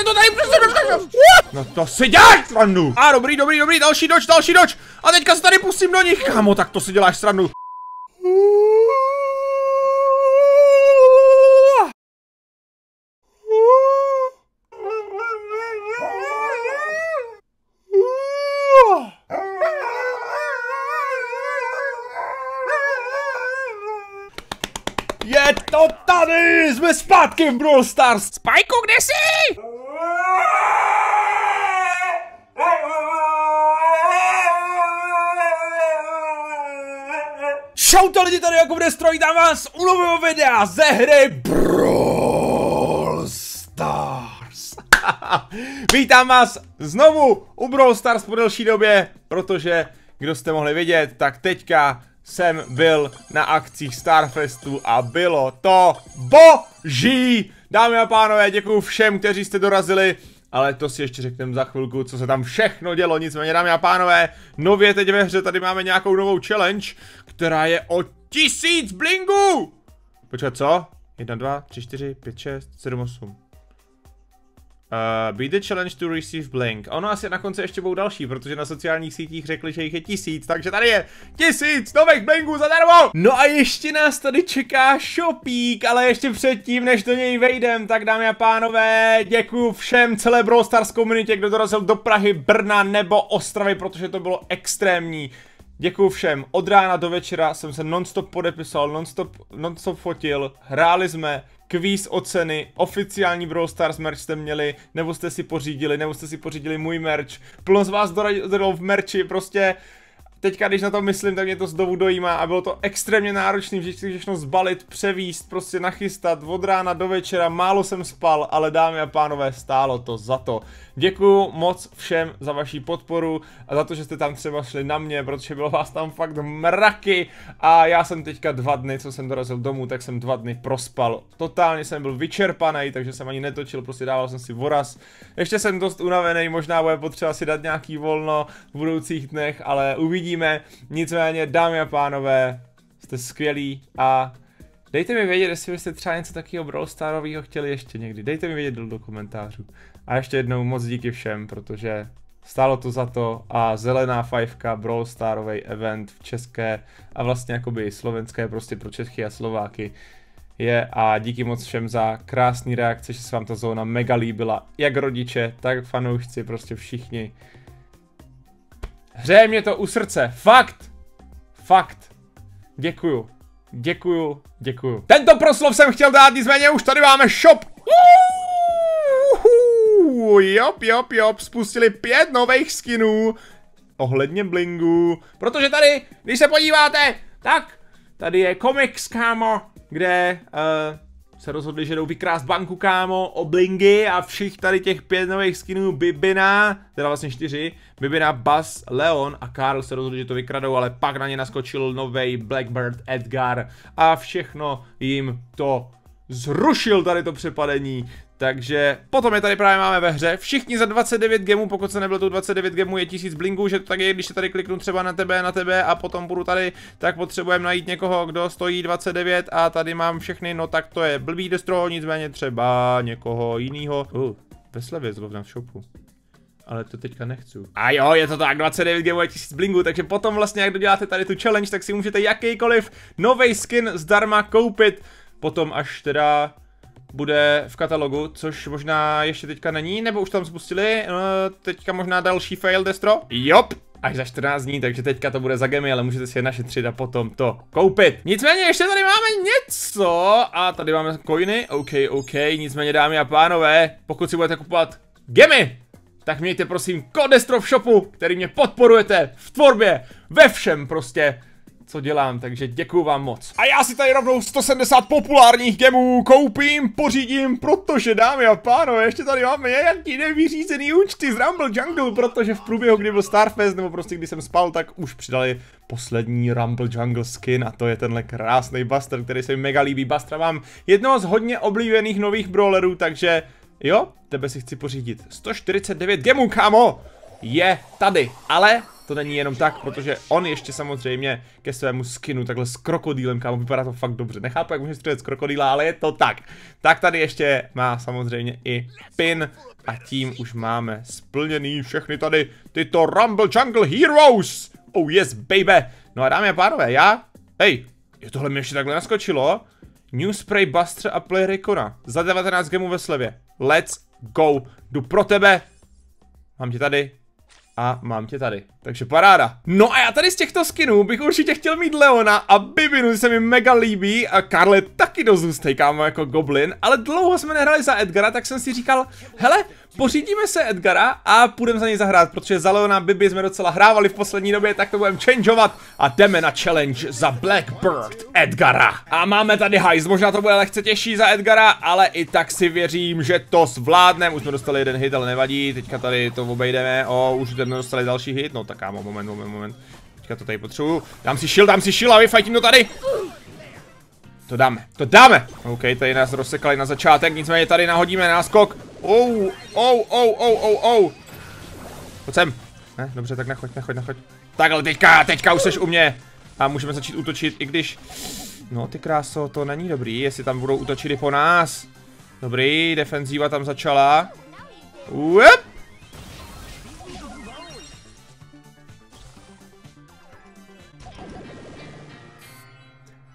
se to tady prostě No to si děláš srandu! A dobrý, dobrý, dobrý, další doč, další doč! A teďka se tady pustím do nich, kámo, tak to si děláš srandu. Je to tady! Jsme zpátky v Brawl Stars! Spajku, kde jsi? Čau to lidi tady jako Destro, vítám vás u nového videa ze hry Brawl Stars. vítám vás znovu u Brawl Stars po delší době, protože, kdo jste mohli vidět, tak teďka jsem byl na akcích Starfestu a bylo to boží! Dámy a pánové, děkuji všem, kteří jste dorazili, ale to si ještě řekneme za chvilku, co se tam všechno dělo, nicméně dámy a pánové, nově teď ve hře tady máme nějakou novou challenge, která je o tisíc blingů! Počkat, co? 1, 2, 3, 4, 5, 6, 7, 8. Uh, be the challenge to receive blink. Ono asi na konci ještě budou další, protože na sociálních sítích řekli, že jich je tisíc, takže tady je tisíc nových blinků zadarmo! No a ještě nás tady čeká shopík, ale ještě předtím, než do něj vejdem, tak dámy a pánové, děkuji všem celé Brawl Stars komunitě, kdo dorazil do Prahy, Brna nebo Ostravy, protože to bylo extrémní. Děkuji všem. Od rána do večera jsem se nonstop podepisal, nonstop, nonstop fotil, hráli jsme, kvíz o ceny, oficiální Brawl Stars merch jste měli, nebo jste si pořídili, nebo jste si pořídili můj merch. Plno z vás doradilo v merči, prostě teďka, když na to myslím, tak mě to znovu dojímá a bylo to extrémně náročné vždycky všechno zbalit, převíst, prostě nachystat od rána do večera, málo jsem spal, ale dámy a pánové, stálo to za to. Děkuju moc všem za vaši podporu a za to, že jste tam třeba šli na mě, protože bylo vás tam fakt mraky a já jsem teďka dva dny, co jsem dorazil domů, tak jsem dva dny prospal. Totálně jsem byl vyčerpaný, takže jsem ani netočil, prostě dával jsem si voraz. Ještě jsem dost unavený, možná bude potřeba si dát nějaký volno v budoucích dnech, ale uvidíme. Nicméně, dámy a pánové, jste skvělí a Dejte mi vědět, jestli byste třeba něco takového Brawl Starového chtěli ještě někdy. Dejte mi vědět do komentářů. A ještě jednou moc díky všem, protože stálo to za to a zelená fajfka Brawl Starový event v české a vlastně jakoby slovenské prostě pro Čechy a Slováky je a díky moc všem za krásný reakce, že se vám ta zóna mega líbila, jak rodiče, tak fanoušci, prostě všichni. Hřeje mě to u srdce, fakt, fakt, děkuju. Děkuju, děkuju. Tento proslov jsem chtěl dát, nicméně už tady máme shop. Jop, jop, jop, spustili pět nových skinů ohledně blingu, protože tady, když se podíváte, tak tady je Comics, kámo, kde uh, se rozhodli, že jdou vykrást banku, kámo, o blingy a všech tady těch pět nových skinů Bibina, teda vlastně čtyři, Bibina, Buzz, Leon a Karl se rozhodli, že to vykradou, ale pak na ně naskočil nový Blackbird Edgar a všechno jim to zrušil tady to přepadení, takže potom je tady právě máme ve hře. Všichni za 29 gemů, pokud se nebyl tu 29 gemů, je 1000 blinků, že to tak je, když se tady kliknu třeba na tebe, na tebe a potom budu tady, tak potřebujeme najít někoho, kdo stojí 29 a tady mám všechny, no tak to je blbý destro, nicméně třeba někoho jiného. Uh, ve slevě zrovna v shopu ale to teďka nechci. A jo, je to tak, 29 gemů a 1000 blingů, takže potom vlastně, jak doděláte tady tu challenge, tak si můžete jakýkoliv nový skin zdarma koupit, potom až teda bude v katalogu, což možná ještě teďka není, nebo už tam spustili, no, teďka možná další fail destro, jop, až za 14 dní, takže teďka to bude za gemy, ale můžete si je našetřit a potom to koupit. Nicméně ještě tady máme něco! A tady máme coiny, ok, ok, nicméně dámy a pánové, pokud si budete kupovat gemy, tak mějte prosím kód Destro v shopu, který mě podporujete v tvorbě, ve všem prostě co dělám, takže děkuju vám moc. A já si tady rovnou 170 populárních gemů koupím, pořídím, protože dámy a pánové, ještě tady máme nějaký nevyřízený účty z Rumble Jungle, protože v průběhu, kdy byl Starfest, nebo prostě když jsem spal, tak už přidali poslední Rumble Jungle skin a to je tenhle krásný Buster, který se mi mega líbí. Buster mám jednoho z hodně oblíbených nových brawlerů, takže jo, tebe si chci pořídit. 149 gemů, kámo, je tady, ale to není jenom tak, protože on ještě samozřejmě ke svému skinu takhle s krokodýlem, kámo, vypadá to fakt dobře. Nechápu, jak může střílet z krokodýla, ale je to tak. Tak tady ještě má samozřejmě i pin a tím už máme splněný všechny tady tyto Rumble Jungle Heroes. Oh yes, baby. No a dámy a pánové, já, hej, je tohle mi ještě takhle naskočilo. New Spray Buster a Play Raycona. Za 19 gemů ve slevě. Let's go. Jdu pro tebe. Mám tě tady. A mám tě tady. Takže paráda. No a já tady z těchto skinů bych určitě chtěl mít Leona a Bibinu se mi mega líbí a Karle taky dozůstej, kámo, jako Goblin. Ale dlouho jsme nehrali za Edgara, tak jsem si říkal, hele, pořídíme se Edgara a půjdeme za něj zahrát, protože za Leona Bibi jsme docela hrávali v poslední době, tak to budeme changeovat a jdeme na challenge za Blackbird Edgara. A máme tady hajs, možná to bude lehce těžší za Edgara, ale i tak si věřím, že to zvládneme. Už jsme dostali jeden hit, ale nevadí, teďka tady to obejdeme, o, už jsme dostali další hit, no tak kámo, moment, moment, moment. Teďka to tady potřebuju. Dám si shield, dám si shield a vyfajtím to tady. To dáme, to dáme. OK, tady nás rozsekali na začátek, nicméně tady nahodíme náskok. Oh, oh, oh, oh, oh, oh. Pojď sem. Ne, dobře, tak nechoď, nechoď, nechoď. Takhle teďka, teďka už seš u mě. A můžeme začít útočit, i když... No ty kráso, to není dobrý, jestli tam budou útočit i po nás. Dobrý, defenzíva tam začala. Uep.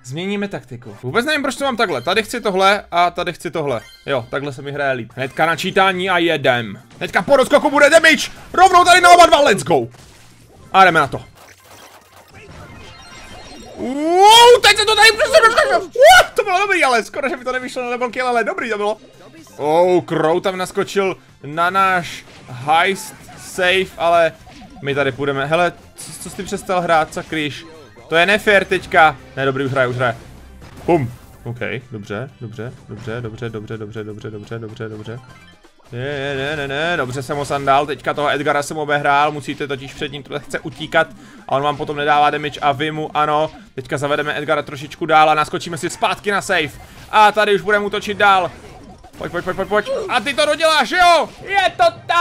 Změníme taktiku. Vůbec nevím, proč to mám takhle. Tady chci tohle a tady chci tohle. Jo, takhle se mi hraje líp. Hnedka načítání a jedem. Hnedka po rozkoku bude damage. Rovnou tady na oba dva, let's go. A jdeme na to. Wow, teď se to tady uh, To bylo dobrý, ale skoro, že by to nevyšlo na level kill, ale dobrý to bylo. Oh, Crow tam naskočil na náš heist safe, ale my tady půjdeme. Hele, co, co jsi přestal hrát, sakryš? To je nefér teďka. Ne, dobrý, už hraje, už hraje. Pum. OK, dobře, dobře, dobře, dobře, dobře, dobře, dobře, dobře, dobře, dobře. Ne, ne, ne, ne, dobře jsem ho sandal, teďka toho Edgara jsem obehrál, musíte totiž před ním chce utíkat a on vám potom nedává damage a vy mu, ano, teďka zavedeme Edgara trošičku dál a naskočíme si zpátky na safe a tady už budeme útočit dál. Pojď, pojď, pojď, pojď, pojď, a ty to doděláš, jo? Je to tak!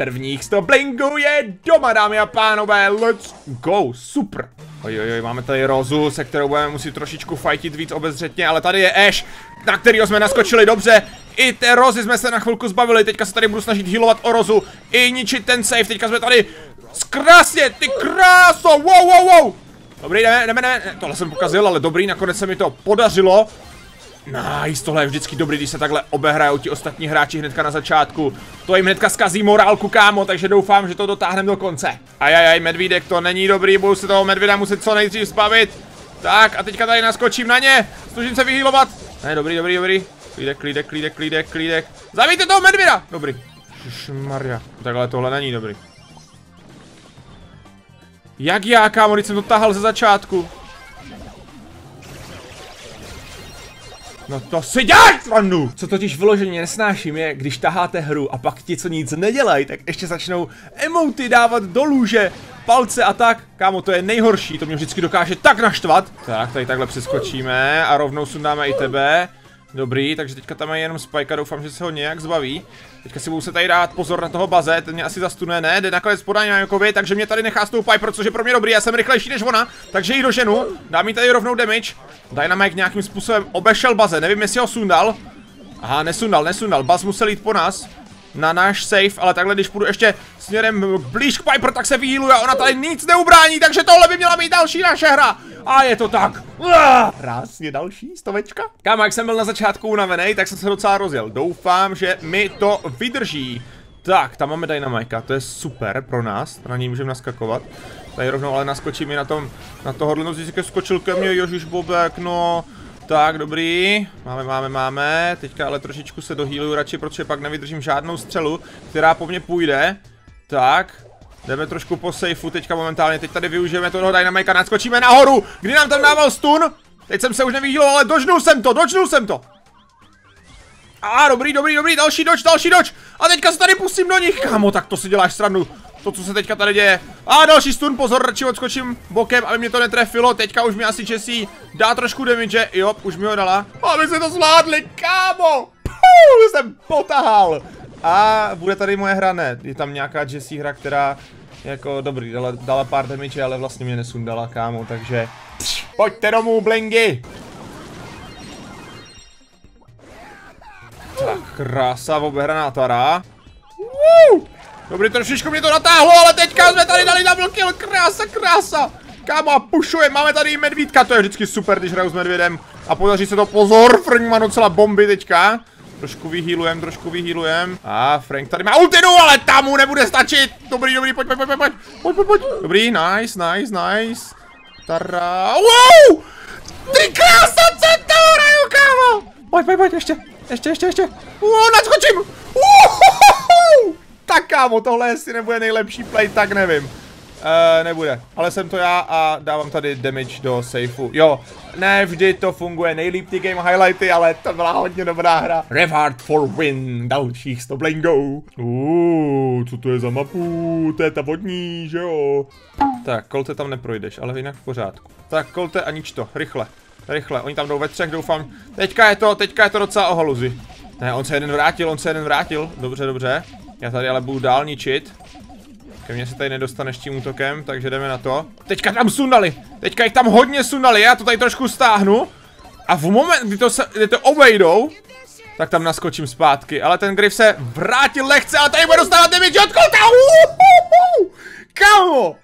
Prvních 100 blingů je doma, dámy a pánové, let's go, super. Ojojoj, máme tady Rozu, se kterou budeme muset trošičku fightit víc obezřetně, ale tady je Ash, na kterýho jsme naskočili dobře. I té Rozy jsme se na chvilku zbavili, teďka se tady budu snažit healovat o Rozu i ničit ten safe, teďka jsme tady zkrásně, ty kráso, wow, wow, wow. Dobrý, jdeme, jdeme, jdeme, tohle jsem pokazil, ale dobrý, nakonec se mi to podařilo. Nice, tohle je vždycky dobrý, když se takhle obehrajou ti ostatní hráči hnedka na začátku. To jim hnedka zkazí morálku, kámo, takže doufám, že to dotáhneme do konce. Ajajaj, medvídek, to není dobrý, budu se toho medvěda muset co nejdřív zbavit. Tak, a teďka tady naskočím na ně, snažím se vyhýlovat. Ne, dobrý, dobrý, dobrý. Klídek, klídek, klídek, klídek, klídek. Zabijte toho medvěda! Dobrý. Maria. Takhle tohle není dobrý. Jak já, kámo, když jsem to tahal ze začátku. No to si děláš srandu! Co totiž vyloženě nesnáším je, když taháte hru a pak ti, co nic nedělají, tak ještě začnou emoty dávat do lůže, palce a tak. Kámo, to je nejhorší, to mě vždycky dokáže tak naštvat. Tak, tady takhle přeskočíme a rovnou sundáme i tebe. Dobrý, takže teďka tam je jenom Spike a doufám, že se ho nějak zbaví. Teďka si se tady dát pozor na toho baze, ten mě asi zastune, ne, jde nakonec podání Jankovi, takže mě tady nechá stoupaj, protože pro mě dobrý, já jsem rychlejší než ona, takže ji doženu, dám mi tady rovnou damage. Dynamite nějakým způsobem obešel baze, nevím jestli ho sundal. Aha, nesundal, nesundal, baz musel jít po nás na náš safe, ale takhle když půjdu ještě směrem blíž k Piper, tak se vyhýluje, ona tady nic neubrání, takže tohle by měla být další naše hra. A je to tak. Je další stovečka. Kámo, jak jsem byl na začátku unavený, tak jsem se docela rozjel. Doufám, že mi to vydrží. Tak, tam máme Dynamika, to je super pro nás, na něj můžeme naskakovat. Tady rovnou ale naskočím i na tom, na tohohle, no skočil ke mně, Jožiš Bobek, no. Tak, dobrý, máme, máme, máme, teďka ale trošičku se dohýluju radši, protože pak nevydržím žádnou střelu, která po mně půjde. Tak, jdeme trošku po safeu teďka momentálně, teď tady využijeme toho Dynamika, naskočíme nahoru, kdy nám tam dával stun, teď jsem se už nevyhýloval, ale dožnul jsem to, dožnul jsem to. A dobrý, dobrý, dobrý, další doč, další doč. A teďka se tady pustím do nich. Kámo, tak to si děláš stranu to, co se teďka tady děje. A další stun, pozor, radši odskočím bokem, aby mě to netrefilo. Teďka už mi asi Česí dá trošku damage, jo, už mi ho dala. Aby se to zvládli, kámo! Puh, jsem potahal. A bude tady moje hra, ne, je tam nějaká Jessie hra, která jako dobrý, dala, dala pár damage, ale vlastně mě nesundala, kámo, takže pojďte domů, blingy! Tak, krása, obehraná tara. Woo! Dobrý, trošičku mě to natáhlo, ale teďka jsme tady dali double kill, krása, krása. Kámo, a pušuje, máme tady medvídka, to je vždycky super, když hraju s medvědem. A podaří se to, pozor, Frank má docela bomby teďka. Trošku vyhýlujem, trošku vyhýlujem. A Frank tady má ultinu, ale tam mu nebude stačit. Dobrý, dobrý, pojď, pojď, pojď, pojď, pojď, pojď, pojď. Dobrý, nice, nice, nice. Tara, wow! Ty krása, co to hraju, kámo? Pojď, pojď, pojď, ještě, ještě, ještě, ještě. Wow, nadskočím. Uhuhuhu. Tak kámo, tohle jestli nebude nejlepší play, tak nevím. Uh, nebude, ale jsem to já a dávám tady damage do safeu. Jo, ne vždy to funguje nejlíp ty game highlighty, ale to byla hodně dobrá hra. Revhard for win, dalších 100 blingo. Co to je za mapu? To je ta vodní, že jo? Tak, kolte tam neprojdeš, ale jinak v pořádku. Tak, kolte a nič to, rychle. Rychle, oni tam jdou ve třech, doufám. Teďka je to, teďka je to docela o haluzi. Ne, on se jeden vrátil, on se jeden vrátil. Dobře, dobře. Já tady ale budu dál ničit. Ke mně se tady nedostaneš tím útokem, takže jdeme na to. Teďka tam sundali, teďka jich tam hodně sundali, já to tady trošku stáhnu. A v moment, kdy to, se, kdy to obejdou, tak tam naskočím zpátky. Ale ten Griff se vrátil lehce a tady bude dostávat damage od kolta. Kamo,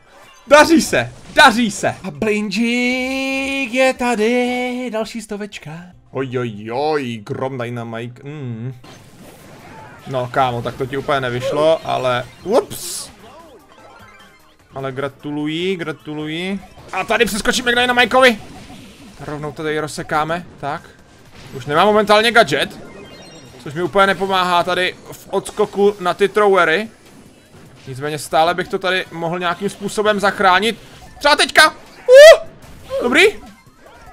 daří se, daří se. A Blinjik je tady, další stovečka. Ojojoj, Grom Dynamite, mm. No kámo, tak to ti úplně nevyšlo, ale... Ups! Ale gratuluji, gratuluji. A tady přeskočíme k Dynamajkovi. Rovnou tady rozsekáme, tak. Už nemám momentálně gadget. Což mi úplně nepomáhá tady v odskoku na ty throwery. Nicméně stále bych to tady mohl nějakým způsobem zachránit. Třeba teďka! Uh! Dobrý?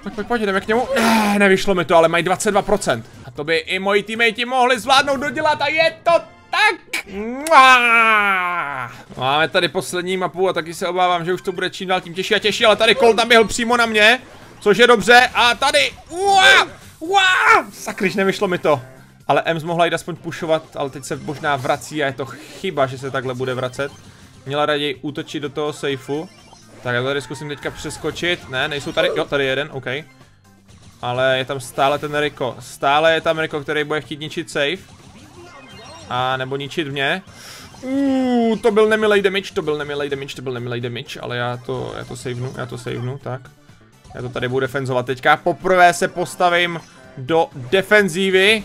Pojď, pojď, pojď, jdeme k němu. Eh, nevyšlo mi to, ale mají 22%. To by i moji teammate mohli zvládnout dodělat a je to tak! Máme tady poslední mapu a taky se obávám, že už to bude čím dál tím těžší a těžší, ale tady Colt tam běhl přímo na mě, což je dobře. A tady, uá, uá, sakryš, nevyšlo mi to. Ale Ems mohla jít aspoň pušovat, ale teď se možná vrací a je to chyba, že se takhle bude vracet. Měla raději útočit do toho safeu. Tak já tady zkusím teďka přeskočit. Ne, nejsou tady, jo, tady jeden, OK. Ale je tam stále ten Riko. Stále je tam Riko, který bude chtít ničit safe. A nebo ničit mě. Uuu, to byl nemilej damage, to byl nemilej damage, to byl nemilej damage, ale já to, já to savenu, já to savenu, tak. Já to tady budu defenzovat teďka. Poprvé se postavím do defenzívy.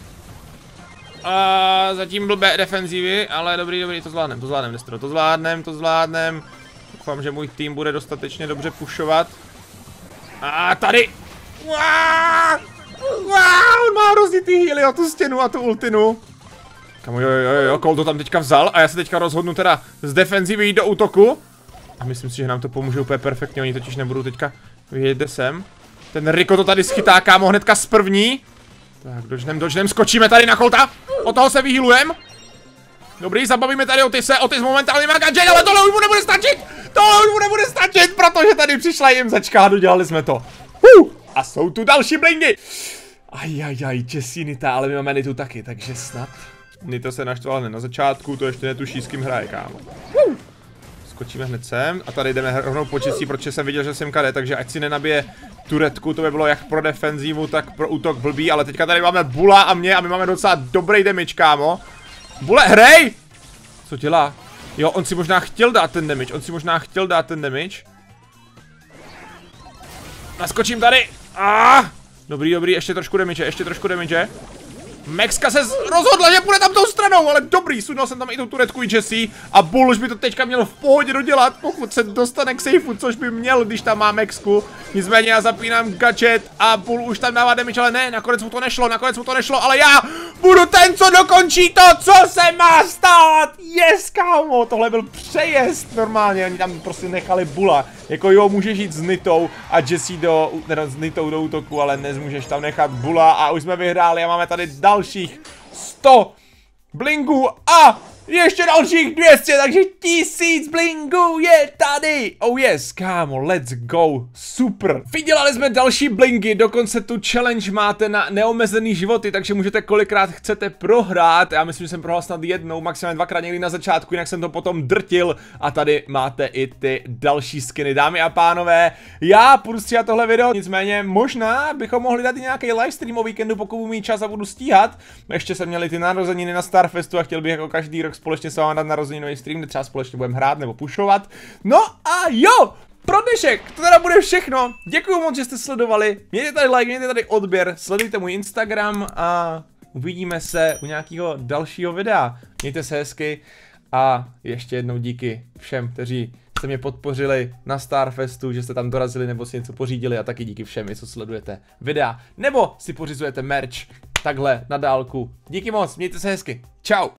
A zatím blbé defenzívy, ale dobrý, dobrý, to zvládnem, to zvládnem, Destro, to zvládnem, to zvládnem. Doufám, že můj tým bude dostatečně dobře pušovat. A tady! Wow, on má hrozně ty healy a tu stěnu a tu ultinu. Kamu, jo, jo, jo, Cole to tam teďka vzal a já se teďka rozhodnu teda z defenzivy jít do útoku. A myslím si, že nám to pomůže úplně perfektně, oni totiž nebudou teďka vyjede sem. Ten Riko to tady schytá, kámo, hnedka z první. Tak, dožnem, dožnem, skočíme tady na Colta. O toho se vyhýlujem. Dobrý, zabavíme tady Otise, Otis momentálně má gadget, ale tohle už mu nebude stačit! Tohle už mu nebude stačit, protože tady přišla začká a dodělali jsme to. Uh, a jsou tu další blingy. Ajajaj, Jessinita, ale my máme Nitu taky, takže snad. Nito se naštval hned na začátku, to ještě netuší s kým hraje, kámo. Skočíme hned sem a tady jdeme rovnou po čistí, protože jsem viděl, že jsem kade, takže ať si nenabije turetku, to by bylo jak pro defenzívu, tak pro útok blbý, ale teďka tady máme Bula a mě a my máme docela dobrý damage, kámo. Bule, hrej! Co dělá? Jo, on si možná chtěl dát ten damage, on si možná chtěl dát ten damage. Naskočím tady. Ah! Dobrý, dobrý, ještě trošku damage, ještě trošku damage. Maxka se rozhodla, že půjde tam tou stranou, ale dobrý, sundal jsem tam i tu turetku i Jesse a Bull už by to teďka měl v pohodě dodělat, pokud se dostane k safeu, což by měl, když tam má Maxku. Nicméně já zapínám gadget a Bull už tam dává damage, ale ne, nakonec mu to nešlo, nakonec mu to nešlo, ale já budu ten, co dokončí to, co se má stát. Yes, kámo, tohle byl přejezd normálně, oni tam prostě nechali Bula. Jako jo, můžeš jít s Nitou a Jesse do, teda s Nitou do útoku, ale nezmůžeš tam nechat Bula a už jsme vyhráli a máme tady dalších 100 blingů a ještě dalších 200, takže tisíc blingů je tady. Oh yes, kámo, let's go, super. Vydělali jsme další blingy, dokonce tu challenge máte na neomezený životy, takže můžete kolikrát chcete prohrát. Já myslím, že jsem prohrál snad jednou, maximálně dvakrát někdy na začátku, jinak jsem to potom drtil. A tady máte i ty další skiny, dámy a pánové. Já půjdu stříhat tohle video, nicméně možná bychom mohli dát i nějaký livestream o víkendu, pokud budu mít čas a budu stíhat. Ještě jsem měli ty narozeniny na Starfestu a chtěl bych jako každý rok společně se vám dát narozeninový stream, kde třeba společně budeme hrát nebo pušovat. No a jo, pro dnešek, to teda bude všechno. Děkuji moc, že jste sledovali. Mějte tady like, mějte tady odběr, sledujte můj Instagram a uvidíme se u nějakého dalšího videa. Mějte se hezky a ještě jednou díky všem, kteří jste mě podpořili na Starfestu, že jste tam dorazili nebo si něco pořídili a taky díky všem, co sledujete videa nebo si pořizujete merch takhle na dálku. Díky moc, mějte se hezky. Čau.